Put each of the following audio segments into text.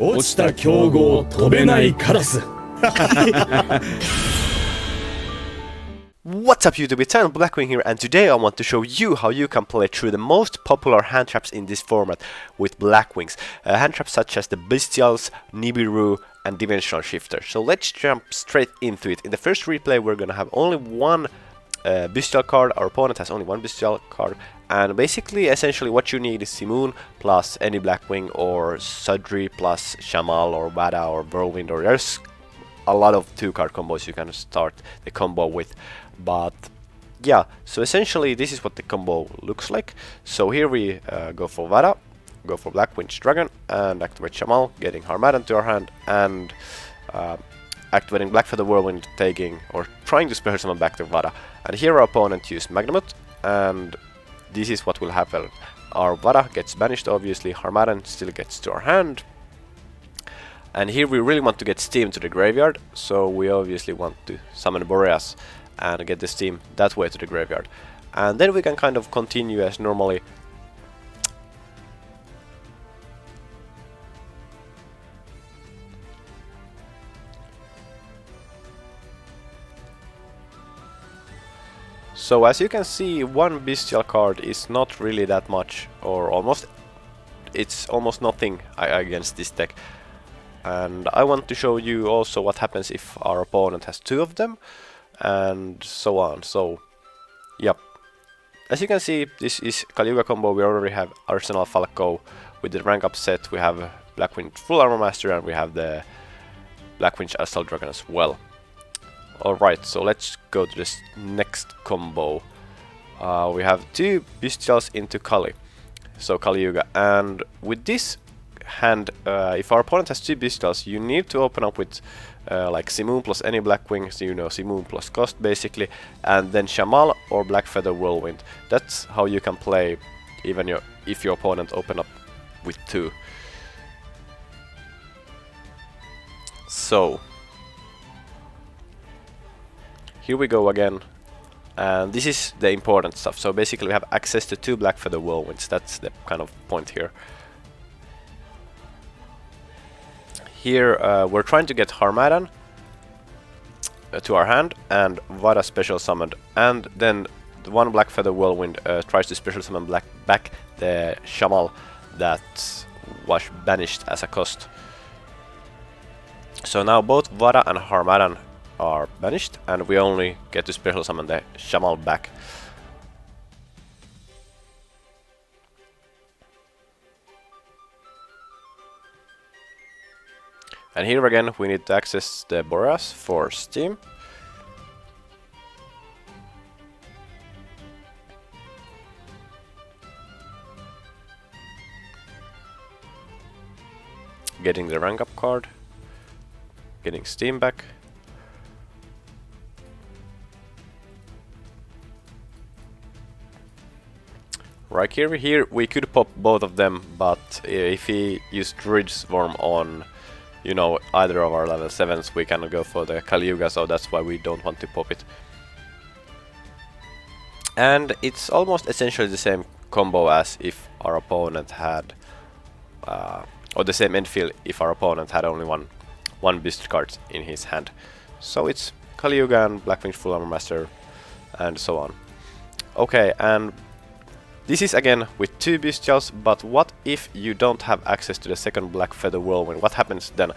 落ちた競合飛べないカラス What's up YouTube, it's Silent Blackwing here and today I want to show you how you can play through the most popular hand traps in this format with Blackwings. Uh, hand traps such as the Bystials, Nibiru and Dimensional Shifter. So let's jump straight into it. In the first replay we're gonna have only one uh, Bystial card, our opponent has only one Bystial card and basically essentially what you need is Simoon plus any Blackwing or Sudri plus Shamal or Vata or Whirlwind or there's a lot of two card combos you can start the combo with. But yeah so essentially this is what the combo looks like. So here we uh, go for Vata go for Blackwing Dragon and activate Shamal getting Harmattan to our hand and uh, activating Black Feather Whirlwind taking or trying to special summon back to Vata and here our opponent used Magnamut and this is what will happen our Vata gets banished obviously Harmattan still gets to our hand and here we really want to get Steam to the graveyard, so we obviously want to summon Boreas and get the Steam that way to the graveyard. And then we can kind of continue as normally. So as you can see, one Bystial card is not really that much, or almost, it's almost nothing against this deck. And I want to show you also what happens if our opponent has two of them and so on. So yep. As you can see this is Kaliuga combo. We already have Arsenal Falcon with the rank up set. We have Blackwing Full Armor Master and we have the Blackwing Assault Dragon as well alright so let's go to this next combo uh, we have two Bystials into Kali so Kali Yuga. and with this hand, uh, if our opponent has two Bystials, you need to open up with uh, like Simoon plus any Blackwing, so you know Simoon plus cost basically, and then Shamal or Black Feather Whirlwind. That's how you can play even your, if your opponent open up with two. So, here we go again. And this is the important stuff. So basically we have access to two Black Feather Whirlwinds. That's the kind of point here. Here uh, we're trying to get Harmattan uh, to our hand and Vata special summoned and then the one Black Feather Whirlwind uh, tries to special summon black back the Shamal that was banished as a cost. So now both Vata and Harmattan are banished and we only get to special summon the Shamal back. And here again we need to access the Boreas for Steam. Getting the rank up card. Getting Steam back. Right here, here we could pop both of them, but if he used Druiswurm on you know, either of our level 7s, we cannot go for the Kaliuga, so that's why we don't want to pop it. And it's almost essentially the same combo as if our opponent had, uh, or the same end field if our opponent had only one one beast card in his hand. So it's Kaliuga and Blackwing Full Armor Master and so on. Okay, and this is again with two Bystials, but what if you don't have access to the second Black Feather Whirlwind? What happens then?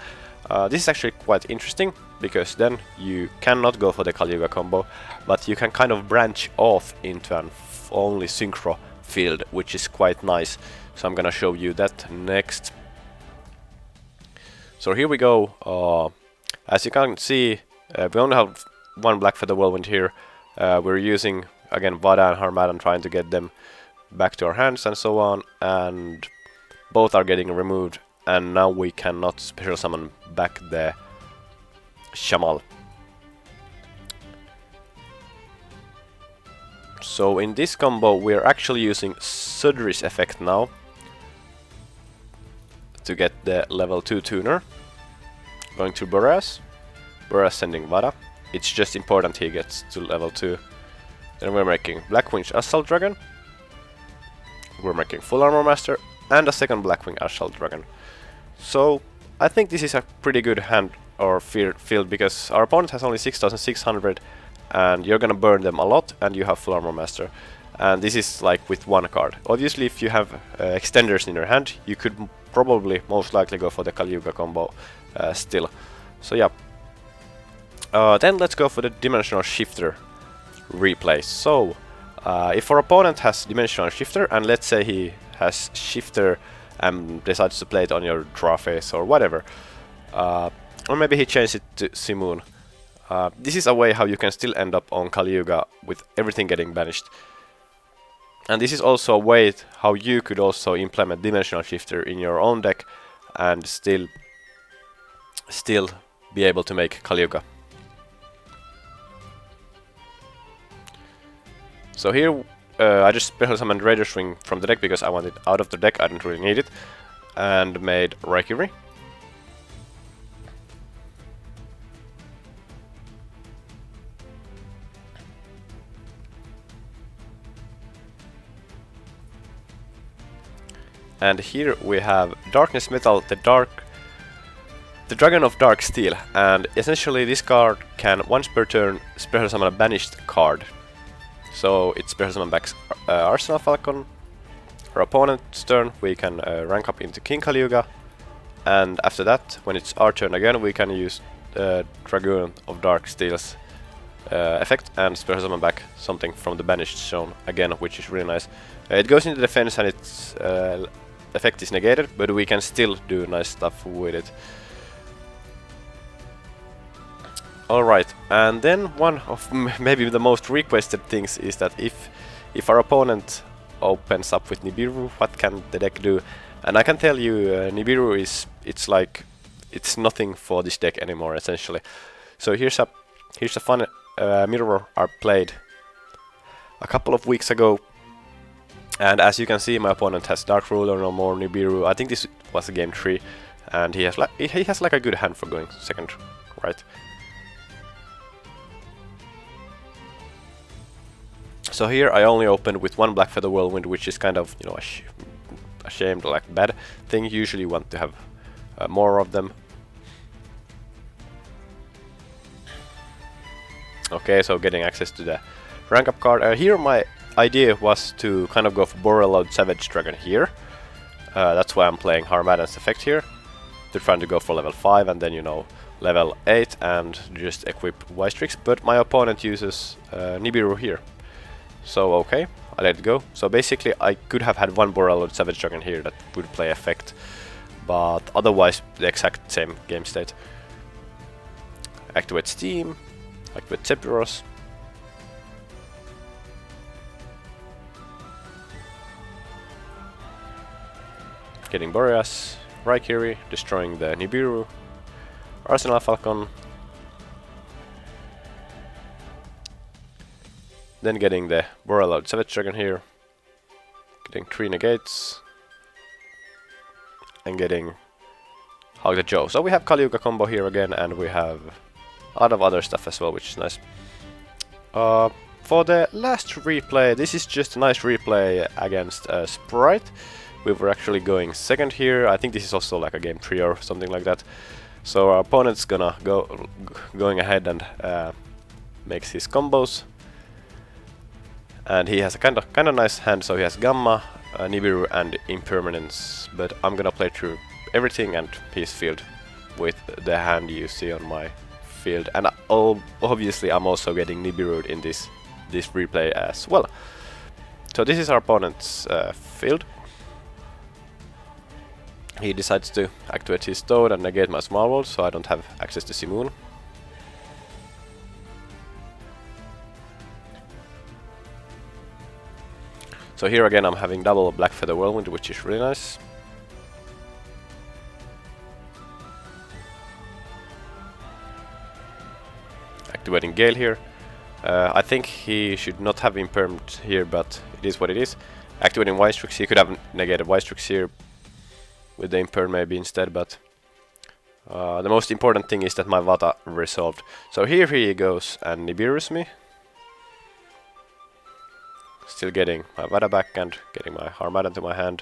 Uh, this is actually quite interesting, because then you cannot go for the Kaliuga combo, but you can kind of branch off into an only synchro field, which is quite nice. So I'm gonna show you that next. So here we go. Uh, as you can see, uh, we only have one Black Feather Whirlwind here. Uh, we're using, again, Vata and Harmattan trying to get them back to our hands and so on and both are getting removed and now we cannot special summon back the Shamal. So in this combo we're actually using Sudri's effect now to get the level 2 tuner. Going to Boreas, Boreas sending Vata. It's just important he gets to level 2. Then we're making Black Blackwing Assault Dragon we're making full armor master and a second Blackwing Assault Dragon. So I think this is a pretty good hand or field because our opponent has only 6600 and you're gonna burn them a lot and you have full armor master and this is like with one card. Obviously if you have uh, extenders in your hand you could probably most likely go for the Kaliuga combo uh, still. So yeah. Uh, then let's go for the Dimensional Shifter replay. So uh, if our opponent has Dimensional Shifter and let's say he has Shifter and decides to play it on your draw phase or whatever. Uh, or maybe he changed it to Simoon. Uh, this is a way how you can still end up on Kaliuga with everything getting banished. And this is also a way how you could also implement Dimensional Shifter in your own deck and still still be able to make Kaliuga. So here uh, I just special summoned Raider's Wing from the deck because I want it out of the deck, I don't really need it. And made Raikiri. And here we have Darkness Metal, the Dark... The Dragon of Dark Steel, and essentially this card can once per turn special summon a banished card. So it's summon back uh, Arsenal Falcon. Her opponent's turn we can uh, rank up into King Kaliuga, and after that, when it's our turn again, we can use uh, Dragon of Dark Steel's uh, effect and special summon back something from the banished zone again, which is really nice. Uh, it goes into defense and its uh, effect is negated, but we can still do nice stuff with it. Alright, and then one of maybe the most requested things is that if if our opponent opens up with Nibiru, what can the deck do? And I can tell you, uh, Nibiru is it's like it's nothing for this deck anymore essentially. So here's a here's a fun uh, mirror I played a couple of weeks ago and as you can see, my opponent has Dark Ruler, no more Nibiru. I think this was game 3, and he has he has like a good hand for going second, right? So here I only opened with one Black Feather Whirlwind, which is kind of, you know, a, sh a shamed, like, bad thing. You usually want to have uh, more of them. Okay, so getting access to the rank up card. Uh, here my idea was to kind of go for Borreload Savage Dragon here. Uh, that's why I'm playing Harmattan's effect here. They're trying to go for level 5 and then, you know, level 8 and just equip Wystrix. But my opponent uses uh, Nibiru here. So, okay, I let it go. So basically, I could have had one Borreload Savage Dragon here that would play effect. But otherwise, the exact same game state. Activate Steam, activate Zephyros, getting Boreas, Raikiri, destroying the Nibiru, Arsenal Falcon, then getting the Borreload Savage Dragon here, getting three negates, and getting Hog the Joe. So we have Kaliuga combo here again, and we have a lot of other stuff as well, which is nice. Uh, for the last replay, this is just a nice replay against uh, Sprite we were actually going second here. I think this is also like a game three or something like that. So our opponent's gonna go going ahead and uh, makes his combos. And he has a kind of kind of nice hand, so he has Gamma, uh, Nibiru and Impermanence. But I'm gonna play through everything and piece field with the hand you see on my field. And uh, obviously I'm also getting Nibiru in this this replay as well. So this is our opponent's uh, field he decides to activate his Toad and negate my small world, so I don't have access to Simoon. So here again I'm having double Black Feather Whirlwind, which is really nice. Activating Gale here. Uh, I think he should not have impermed here, but it is what it is. Activating Wystrix, he could have negated Wystrix here, with the Imper maybe instead, but uh, the most important thing is that my Vata resolved. So here he goes and Nibiru's me. Still getting my Vata back and getting my Harmad into my hand.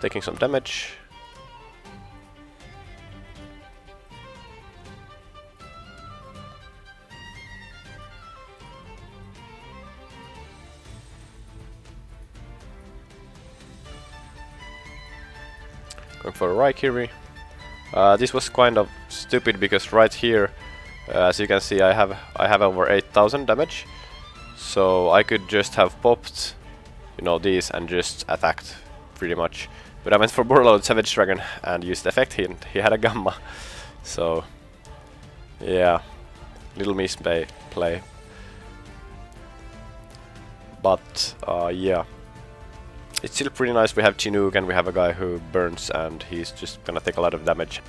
Taking some damage. Going for a Raikiri. Uh, this was kind of stupid because right here, uh, as you can see, I have I have over 8,000 damage, so I could just have popped, you know, these and just attacked pretty much. But I went for Borreload Savage Dragon and used the effect. He had a Gamma, so yeah, little misplay play. But uh, yeah, it's still pretty nice. We have Chinook and we have a guy who burns and he's just gonna take a lot of damage.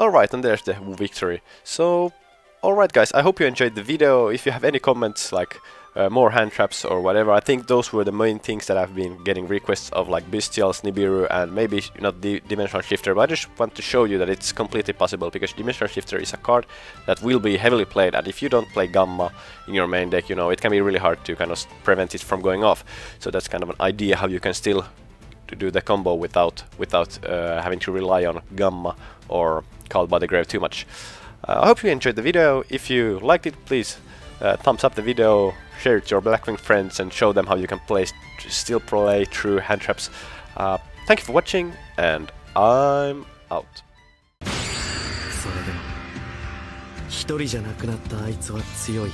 Alright, and there's the victory. So, alright guys, I hope you enjoyed the video. If you have any comments, like uh, more hand traps or whatever, I think those were the main things that I've been getting requests of, like Bystials, Nibiru, and maybe not the Dimensional Shifter, but I just want to show you that it's completely possible, because Dimensional Shifter is a card that will be heavily played, and if you don't play Gamma in your main deck, you know, it can be really hard to kind of prevent it from going off. So that's kind of an idea how you can still do the combo without without uh, having to rely on Gamma or Called by the Grave too much. Uh, I hope you enjoyed the video. If you liked it, please uh, thumbs up the video, share it to your Blackwing friends and show them how you can play still play true hand traps. Uh, thank you for watching and I'm out. それでも一人じゃなくなったあいつは強いよ